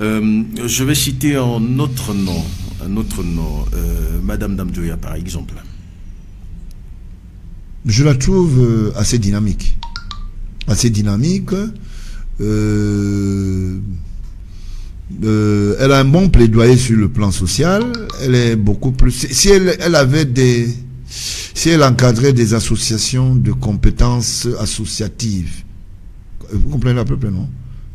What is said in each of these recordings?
Euh, je vais citer un autre nom, un autre nom, euh, Madame Damdouya par exemple. Je la trouve euh, assez dynamique. Assez dynamique. elle a un bon plaidoyer sur le plan social. Elle est beaucoup plus. Si elle, elle avait des. Si elle encadrait des associations de compétences associatives, vous comprenez à peu près, non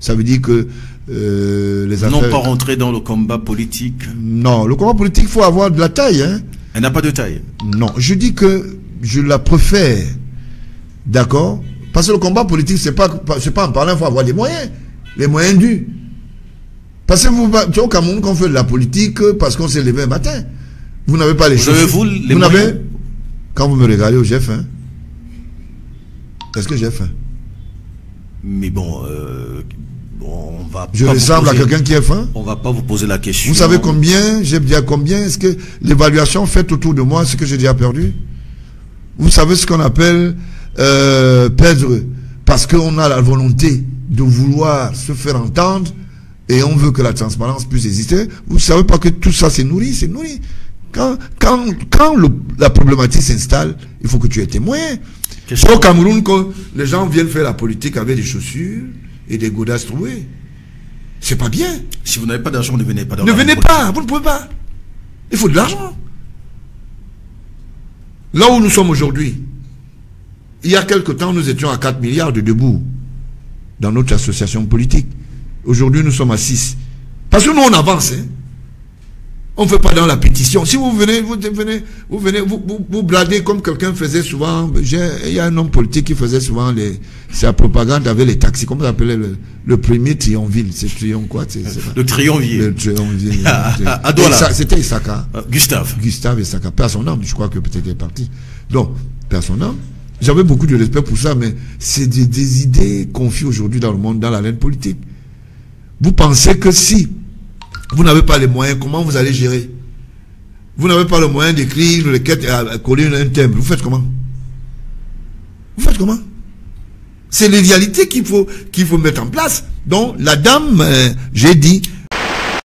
Ça veut dire que euh, les affaires... Non pas rentrer dans le combat politique. Non, le combat politique, il faut avoir de la taille. Hein. Elle n'a pas de taille. Non, je dis que je la préfère. D'accord? Parce que le combat politique, c'est pas, pas en parlant, il faut avoir des moyens. Les moyens dus. Parce que vous, tu au Cameroun, qu'on fait de la politique parce qu'on s'est levé un matin. Vous n'avez pas les choses. Vous, les vous n'avez. Quand vous me regardez, j'ai faim. Est-ce que j'ai faim Mais bon, euh, on va Je ressemble à quelqu'un qui est faim On va pas vous poser la question. Vous savez combien J'ai dit combien Est-ce que l'évaluation faite autour de moi, ce que j'ai déjà perdu? Vous savez ce qu'on appelle euh, perdre parce qu'on a la volonté de vouloir se faire entendre et on veut que la transparence puisse exister. Vous savez pas que tout ça c'est nourri, c'est nourri. Quand, quand, quand la problématique s'installe, il faut que tu aies témoin. Au Cameroun, quand les gens viennent faire la politique avec des chaussures et des godasses trouées, c'est pas bien. Si vous n'avez pas d'argent, ne venez pas. ne venez pas, vous ne pouvez pas. Il faut de l'argent. Là où nous sommes aujourd'hui, il y a quelque temps, nous étions à 4 milliards de debout dans notre association politique. Aujourd'hui, nous sommes à 6. Parce que nous, on avance. Hein. On ne fait pas dans la pétition. Si vous venez, vous venez, vous venez, vous, vous, bladez comme quelqu'un faisait souvent. Il y a un homme politique qui faisait souvent les, sa propagande avec les taxis. Comment ça s'appelait le, premier triomville C'est triomphile quoi? Le triomvier. Le triomvier. C'était Isaka. Euh, Gustave. Gustave Isaka. Père son âme, je crois que peut-être il est parti. Donc, père son âme. J'avais beaucoup de respect pour ça, mais c'est des, des idées confiées aujourd'hui dans le monde, dans la laine politique. Vous pensez que si vous n'avez pas les moyens, comment vous allez gérer? Vous n'avez pas le moyen d'écrire une requête et coller un thème. Vous faites comment? Vous faites comment? C'est les réalités qu'il faut, faut mettre en place. Donc, la dame, euh, j'ai dit,